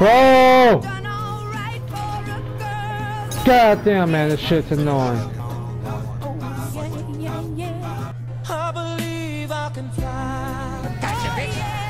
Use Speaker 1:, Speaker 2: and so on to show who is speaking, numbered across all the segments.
Speaker 1: Whoa!
Speaker 2: God damn man, this shit's annoying.
Speaker 3: I believe I can fly. Gotcha, bitch.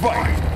Speaker 4: Fight!